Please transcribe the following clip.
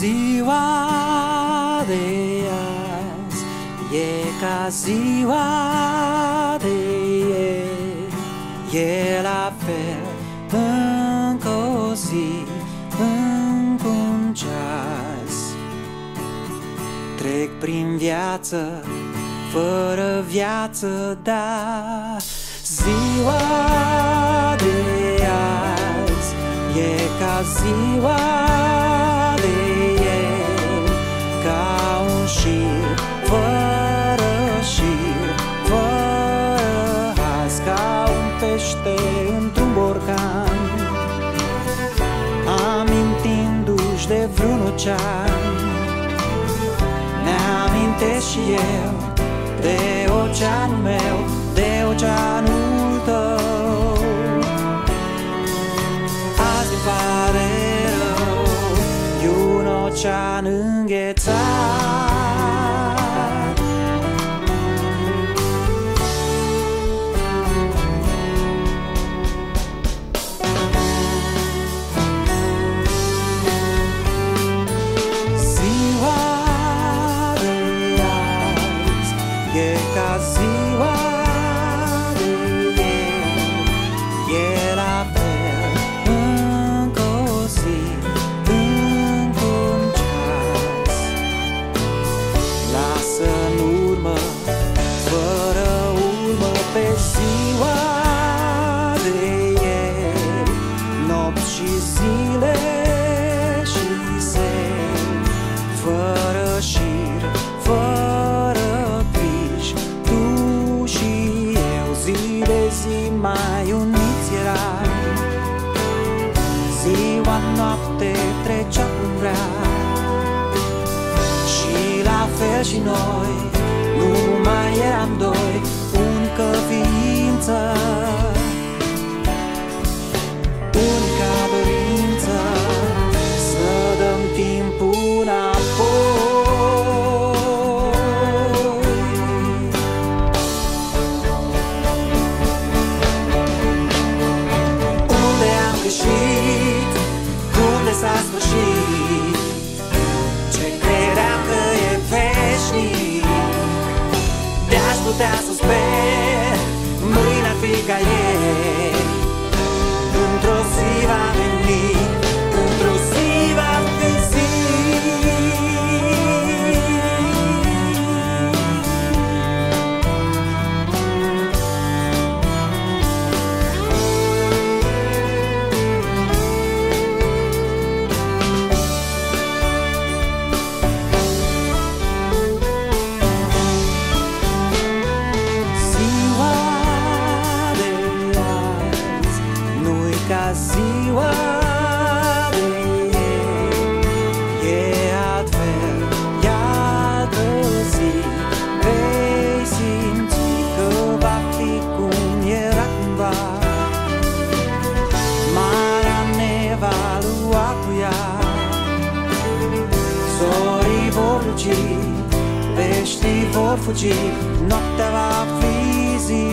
Ziua de azi e ca ziua de ieri, e la fel încă o zi, încă un ceas. Trec prin viață, fără viață, da, ziua de azi e ca ziua vreun ocean. Ne-amintesc și eu de oceanul meu, de oceanul tău. Azi îmi pare rău, e un ocean înghețat. Mai uniți erai. Ziua noapte trecea cum vrea Și la fel și noi Nu mai eram doi Unică ființă s-a sfârșit? Ce credeam că e veșnic De-aș putea să sper Mâine ar fi ca ieri Luci, peștii vor fugi Noaptea va fi zi